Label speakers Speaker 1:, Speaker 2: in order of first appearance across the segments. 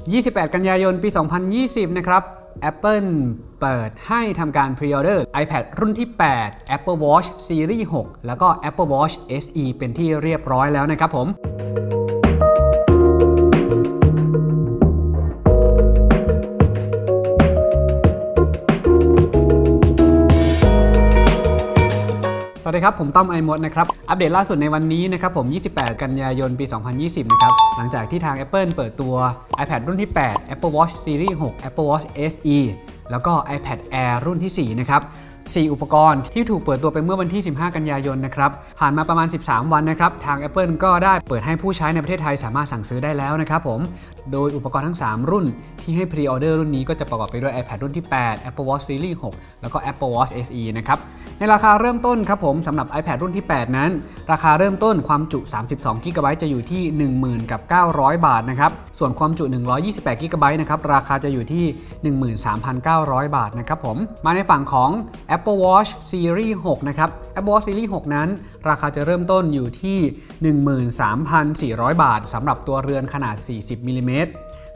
Speaker 1: 28 กันยายนปี 2020 นะครับ Apple เปิดให้ทำการพรีออเดอร์ iPad รุ่นที่ 8 Apple Watch Series 6 แล้วก็ Apple Watch SE เป็นที่เรียบร้อยแล้วนะครับผม สวัสดีครับ ผมต้อมไอมดนะครับ อัปเดตล่าสุดในวันนี้นะครับผม 28 กันยายน ปี 2020 นะครับ หลังจากที่ทาง Apple เปิดตัว iPad รุ่นที่ 8 Apple Watch Series 6 Apple Watch SE แล้วก็ iPad Air รุ่นที่ 4 นะครับ 4 อุปกรณ์ที่ถูกเปิดตัวไปเมื่อวันที่ 15 กันยายนนะครับ ผ่านมาประมาณ 13 วันนะครับ ทาง Apple ก็ได้เปิดให้ผู้ใช้ในประเทศไทยสามารถสั่งซื้อได้แล้วนะครับผม โดยอุปกรณ์ทั้ง 3 รุ่นที่ให้พรีออเดอร์รุ่นนี้ก็จะประกอบไปด้วย iPad รุ่นที่ 8 Apple Watch Series 6 แล้วก็ Apple Watch SE นะครับ ในราคาเริ่มต้นครับผมสำหรับ iPad รุ่นที่ 8 นั้น ราคาเริ่มต้นความจุ 32 g b จะอยู่ที่ 10,000กับ900 บาทนะครับ ส่วนความจุ 128 g b นะครับ ราคาจะอยู่ที่ 13,900 บาทนะครับผม มาในฝั่งของ Apple Apple Watch Series 6 นะครับ Apple Watch Series 6 นั้น ราคาจะเริ่มต้นอยู่ที่ 13,400 บาทสำหรับตัวเรือนขนาด 40มิลลิเมตร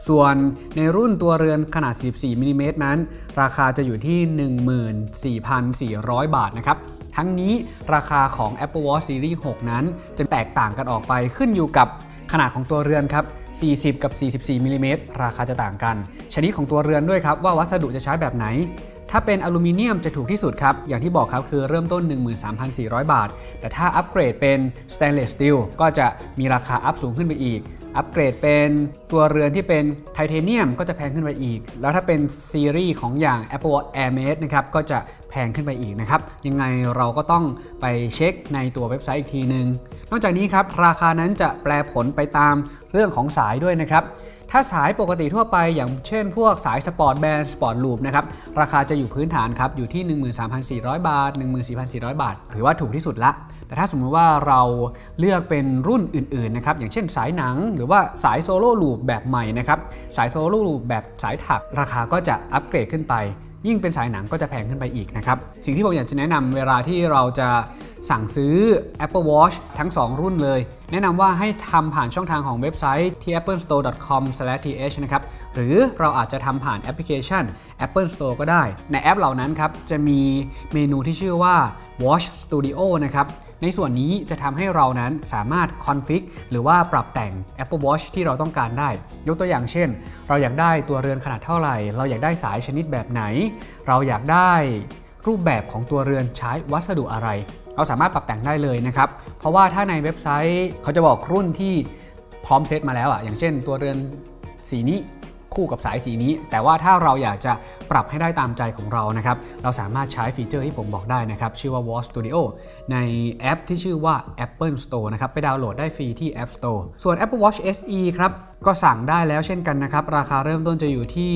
Speaker 1: ส่วนในรุ่นตัวเรือนขนาด 44มิลลิเมตรนั้น ราคาจะอยู่ที่ 14,400 บาทนะครับ ทั้งนี้ราคาของ Apple Watch Series 6 นั้น จะแตกต่างกันออกไปขึ้นอยู่กับขนาดของตัวเรือนครับ 40 กับ 44มิลลิเมตรราคาจะต่างกัน ชนิดของตัวเรือนด้วยครับว่าวัสดุจะใช้แบบไหน ถ้าเป็นอลูมิเนียมจะถูกที่สุดครับ อย่างที่บอกครับคือเริ่มต้น 13,400 บาท แต่ถ้าอัปเกรดเป็น stainless steel ก็จะมีราคา up สูงขึ้นไปอีก อัปเกรดเป็นตัวเรือนที่เป็นไทเทเนียมก็จะแพงขึ้นไปอีก แล้วถ้าเป็นซีรีส์ของอย่าง Apple Watch Air m a d e นะครับก็จะแพงขึ้นไปอีกนะครับ ยังไงเราก็ต้องไปเช็คในตัวเว็บไซต์อีกทีนึงนอกจากนี้ครับราคานั้นจะแปรผันไปตามเรื่องของสายด้วยนะครับ ถ้าสายปกติทั่วไปอย่างเช่นพวกสาย Sport Band Sport Loop นะครับ ราคาจะอยู่พื้นฐานครับ อยู่ที่ 13,400 บาท 14,400 บาท ถือว่าถูกที่สุดละ แต่ถ้าสมมติว่าเราเลือกเป็นรุ่นอื่นๆนะครับ อย่างเช่นสายหนังหรือว่าสาย Solo Loop แบบใหม่นะครับ สาย Solo Loop แบบสายถัก ราคาก็จะอัปเกรดขึ้นไป ยิ่งเป็นสายหนังก็จะแพงขึ้นไปอีกนะครับ สิ่งที่ผมอยากจะแนะนำเวลาที่เราจะสั่งซื้อ Apple Watch ทั้ง 2 รุ่นเลย แนะนำว่าให้ทำผ่านช่องทางของเว็บไซต์ที่ applestore.com/th นะครับ หรือเราอาจจะทำผ่านแอปพลิเคชัน Apple Store ก็ได้ ในแอปเหล่านั้นครับ จะมีเมนูที่ชื่อว่า Watch Studio นะครับ ในส่วนนี้จะทำให้เรานั้นสามารถ config หรือว่าปรับแต่ง Apple Watch ที่เราต้องการได้ ยกตัวอย่างเช่น เราอยากได้ตัวเรือนขนาดเท่าไหร่ เราอยากได้สายชนิดแบบไหน เราอยากได้รูปแบบของตัวเรือนใช้วัสดุอะไร เราสามารถปรับแต่งได้เลยนะครับ เพราะว่าถ้าในเว็บไซต์เขาจะบอกรุ่นที่พร้อมเซตมาแล้วอะอย่างเช่น ตัวเรือนสีนี้ คู่กับสายสีนี้ แต่ว่าถ้าเราอยากจะปรับให้ได้ตามใจของเรานะครับเราสามารถใช้ feature ที่ผมบอกได้นะครับชื่อว่า Watch Studio ในแอปที่ชื่อว่า Apple Store นะครับไปดาวน์โหลดได้ฟรีที่ App Store ส่วน Apple Watch SE ครับก็สั่งได้แล้วเช่นกันนะครับ ราคาเริ่มต้นจะอยู่ที่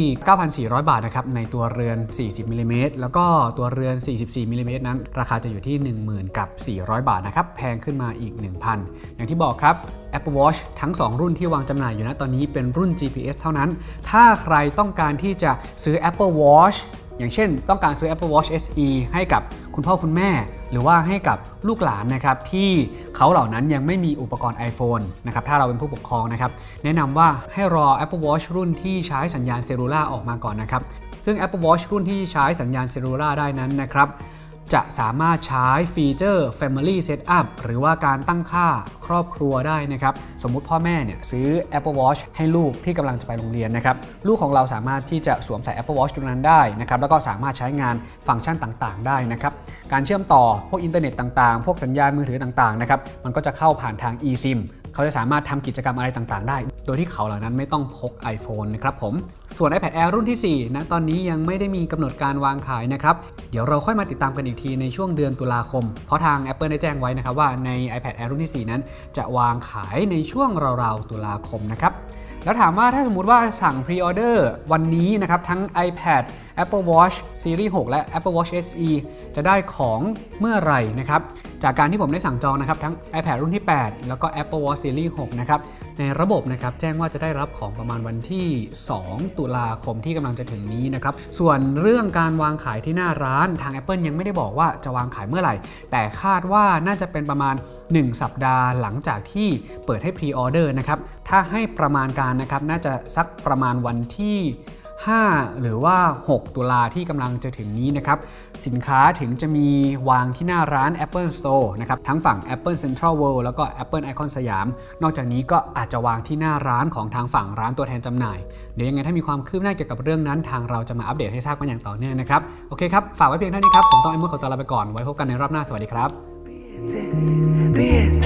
Speaker 1: 9,400 บาทนะครับ ในตัวเรือน 40มิลลิเมตรแล้วก็ตัวเรือน 44มิลลิเมตรนั้น ราคาจะอยู่ที่ 10,000 กับ 400 บาทนะครับ แพงขึ้นมาอีก 1,000 อย่างที่บอกครับ Apple Watch ทั้ง 2 รุ่นที่วางจำหน่ายอยู่นะตอนนี้เป็นรุ่น GPS เท่านั้น ถ้าใครต้องการที่จะซื้อ Apple Watch อย่างเช่น ต้องการซื้อ Apple Watch SE ให้กับคุณพ่อคุณแม่ หรือว่าให้กับลูกหลานนะครับที่เขาเหล่านั้นยังไม่มีอุปกรณ์ iPhone นะครับถ้าเราเป็นผู้ปกครองนะครับแนะนำว่าให้รอ Apple Watch รุ่นที่ใช้สัญญาณเซลลูล่าออกมาก่อนนะครับซึ่ง Apple Watch รุ่นที่ใช้สัญญาณเซลลูล่าได้นั้นนะครับ จะสามารถใช้ฟีเจอร์ Family Setup หรือว่าการตั้งค่าครอบครัวได้นะครับ สมมุติพ่อแม่เนี่ยซื้อ Apple Watch ให้ลูกที่กำลังจะไปโรงเรียนนะครับ ลูกของเราสามารถที่จะสวมใส่ Apple Watch ตรงนั้นได้นะครับ แล้วก็สามารถใช้งานฟังก์ชันต่างๆ ได้นะครับ การเชื่อมต่อพวกอินเทอร์เน็ตต่างๆ พวกสัญญาณมือถือต่างๆ นะครับ มันก็จะเข้าผ่านทาง eSIM เขาจะสามารถทำกิจกรรมอะไรต่างๆ ได้ โดยที่เขาเหล่านั้นไม่ต้องพก iPhone นะครับผม ส่วน iPad Air รุ่นที่ 4 นะตอนนี้ยังไม่ได้มีกำหนดการวางขายนะครับ เดี๋ยวเราค่อยมาติดตามกันอีกทีในช่วงเดือนตุลาคม เพราะทาง Apple ได้แจ้งไว้นะครับว่าใน iPad Air รุ่นที่ 4 นั้น จะวางขายในช่วงราวๆตุลาคมนะครับ แล้วถามว่าถ้าสมมติว่าสั่งพรีออเดอร์วันนี้นะครับทั้ง iPad Apple Watch Series 6 และ Apple Watch SE จะได้ของเมื่อไหร่นะครับ จากการที่ผมได้สั่งจองนะครับ ทั้ง iPad รุ่นที่ 8 แล้วก็ Apple Watch Series 6 นะครับ ในระบบนะครับแจ้งว่าจะได้รับของประมาณวันที่ 2 ตุลาคมที่กำลังจะถึงนี้นะครับ ส่วนเรื่องการวางขายที่หน้าร้านทาง Apple ยังไม่ได้บอกว่าจะวางขายเมื่อไหร่ แต่คาดว่าน่าจะเป็นประมาณ 1 สัปดาห์หลังจากที่เปิดให้ pre-order นะครับ ถ้าให้ประมาณการนะครับน่าจะสักประมาณวันที่ 5 หรือว่า 6 ตุลาที่กำลังจะถึงนี้นะครับ สินค้าถึงจะมีวางที่หน้าร้าน Apple Store นะครับ ทั้งฝั่ง Apple Central World แล้วก็ Apple Iconsiam นอกจากนี้ก็อาจจะวางที่หน้าร้านของทางฝั่งร้านตัวแทนจำหน่าย เดี๋ยวยังไงถ้ามีความคืบหน้าเกี่ยวกับเรื่องนั้น ทางเราจะมาอัปเดตให้ทราบกันอย่างต่อเนื่องนะครับ โอเคครับ ฝากไว้เพียงเท่านี้ครับ ผมต้องไอ้มดขอตัวลาไปก่อน ไว้พบกันในรอบหน้า สวัสดีครับ
Speaker 2: Be it.